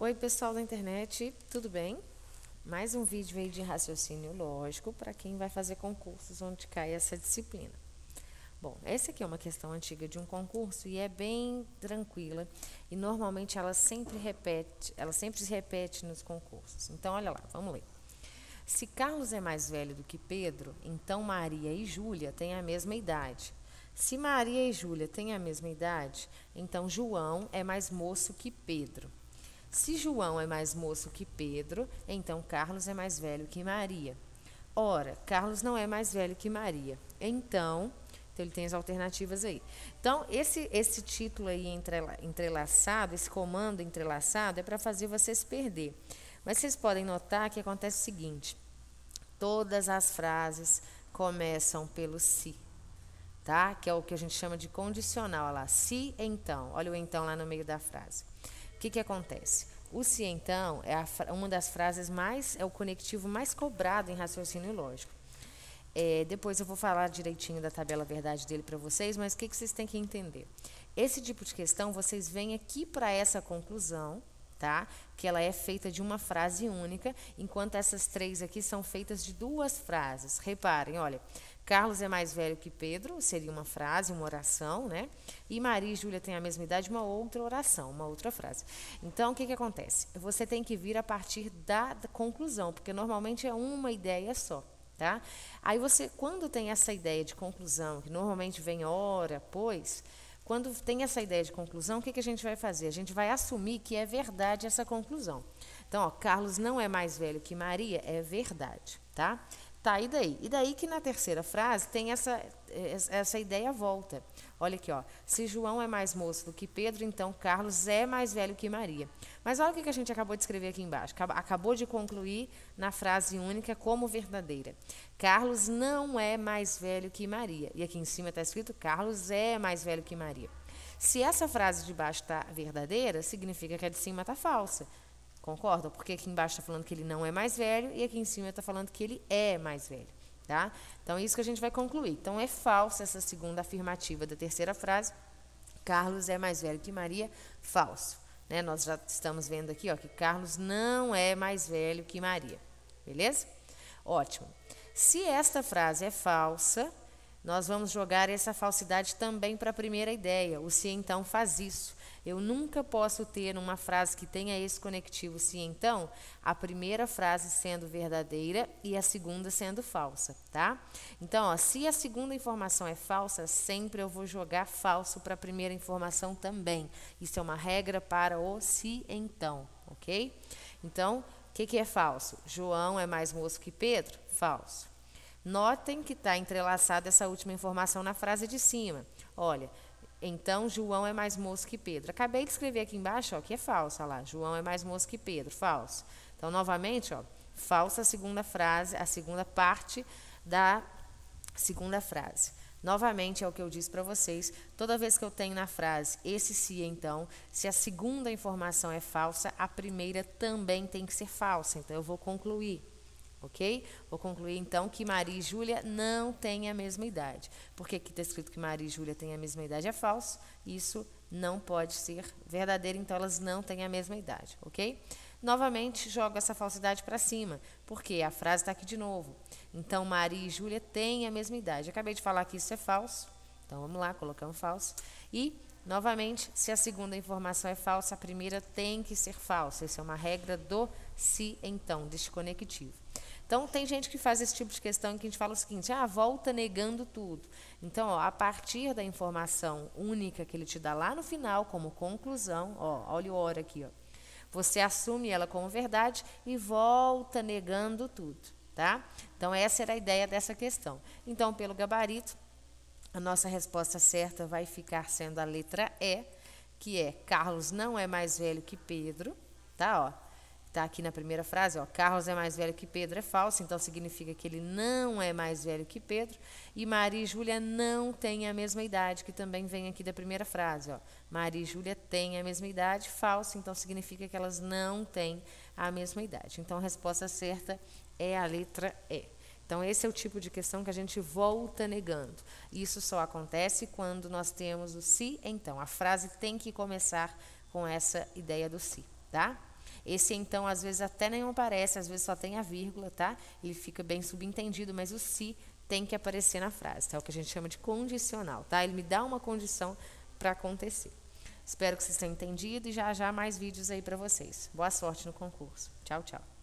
Oi, pessoal da internet, tudo bem? Mais um vídeo aí de raciocínio lógico para quem vai fazer concursos onde cai essa disciplina. Bom, essa aqui é uma questão antiga de um concurso e é bem tranquila e normalmente ela sempre repete, ela sempre se repete nos concursos. Então, olha lá, vamos ler. Se Carlos é mais velho do que Pedro, então Maria e Júlia têm a mesma idade. Se Maria e Júlia têm a mesma idade, então João é mais moço que Pedro. Se João é mais moço que Pedro, então Carlos é mais velho que Maria. Ora, Carlos não é mais velho que Maria. Então, então ele tem as alternativas aí. Então, esse, esse título aí entrelaçado, esse comando entrelaçado, é para fazer você se perder. Mas vocês podem notar que acontece o seguinte: todas as frases começam pelo se. Tá? Que é o que a gente chama de condicional. Olha lá, se então. Olha o então lá no meio da frase. O que, que acontece? O se então é a, uma das frases mais, é o conectivo mais cobrado em raciocínio lógico. É, depois eu vou falar direitinho da tabela verdade dele para vocês, mas o que, que vocês têm que entender? Esse tipo de questão, vocês vêm aqui para essa conclusão, tá? Que ela é feita de uma frase única, enquanto essas três aqui são feitas de duas frases. Reparem, olha, Carlos é mais velho que Pedro, seria uma frase, uma oração, né? E Maria e Júlia têm a mesma idade, uma outra oração, uma outra frase. Então, o que, que acontece? Você tem que vir a partir da, conclusão, porque normalmente é uma ideia só. Tá? Aí você, quando tem essa ideia de conclusão, que normalmente vem hora, pois, quando tem essa ideia de conclusão, o que, que a gente vai fazer? A gente vai assumir que é verdade essa conclusão. Então, ó, Carlos não é mais velho que Maria, é verdade, tá? Tá, e daí? E daí que na terceira frase tem essa, essa ideia volta. Olha aqui, ó. Se João é mais moço do que Pedro, então Carlos é mais velho que Maria. Mas olha o que a gente acabou de escrever aqui embaixo. Acabou de concluir na frase única como verdadeira. Carlos não é mais velho que Maria. E aqui em cima está escrito: Carlos é mais velho que Maria. Se essa frase de baixo está verdadeira, significa que a de cima está falsa. Concordam? Porque aqui embaixo está falando que ele não é mais velho e aqui em cima está falando que ele é mais velho. Tá? Então, é isso que a gente vai concluir. Então, é falsa essa segunda afirmativa da terceira frase. Carlos é mais velho que Maria. Falso. Né? Nós já estamos vendo aqui ó, que Carlos não é mais velho que Maria. Beleza? Ótimo. Se esta frase é falsa, nós vamos jogar essa falsidade também para a primeira ideia. O se então faz isso. Eu nunca posso ter uma frase que tenha esse conectivo se então, a primeira frase sendo verdadeira e a segunda sendo falsa, tá? Então, ó, se a segunda informação é falsa, sempre eu vou jogar falso para a primeira informação também. Isso é uma regra para o se então, ok? Então, o que, que é falso? João é mais moço que Pedro? Falso. Notem que está entrelaçada essa última informação na frase de cima. Olha, então João é mais moço que Pedro. Acabei de escrever aqui embaixo ó, que é falso. Olha lá, João é mais moço que Pedro. Falso. Então, novamente, ó, falsa a segunda frase, a segunda parte da segunda frase. Novamente é o que eu disse para vocês. Toda vez que eu tenho na frase esse se, então, se a segunda informação é falsa, a primeira também tem que ser falsa. Então, eu vou concluir ok? Vou concluir então que Maria e Júlia não têm a mesma idade. Porque aqui está escrito que Maria e Júlia têm a mesma idade é falso. Isso não pode ser verdadeiro, então elas não têm a mesma idade, ok? Novamente, jogo essa falsidade para cima, porque a frase está aqui de novo. Então, Maria e Júlia têm a mesma idade. Acabei de falar que isso é falso, então vamos lá, colocamos falso. E, novamente, se a segunda informação é falsa, a primeira tem que ser falsa. Essa é uma regra do se então, deste conectivo. Então, tem gente que faz esse tipo de questão em que a gente fala o seguinte: ah, volta negando tudo. Então, ó, a partir da informação única que ele te dá lá no final, como conclusão, ó, olha o hora aqui, ó, você assume ela como verdade e volta negando tudo. Tá? Então, essa era a ideia dessa questão. Então, pelo gabarito, a nossa resposta certa vai ficar sendo a letra E, que é Carlos não é mais velho que Pedro, tá? Ó, Está aqui na primeira frase, ó, Carlos é mais velho que Pedro, é falso, então significa que ele não é mais velho que Pedro. E Maria e Júlia não têm a mesma idade, que também vem aqui da primeira frase. Ó. Maria e Júlia têm a mesma idade, falso, então significa que elas não têm a mesma idade. Então a resposta certa é a letra E. Então, esse é o tipo de questão que a gente volta negando. Isso só acontece quando nós temos o se, então. A frase tem que começar com essa ideia do se, tá? Esse então, às vezes, até nem aparece, às vezes só tem a vírgula, tá? Ele fica bem subentendido, mas o se tem que aparecer na frase, tá? É o que a gente chama de condicional, tá? Ele me dá uma condição para acontecer. Espero que vocês tenham entendido e já já mais vídeos aí para vocês. Boa sorte no concurso. Tchau, tchau.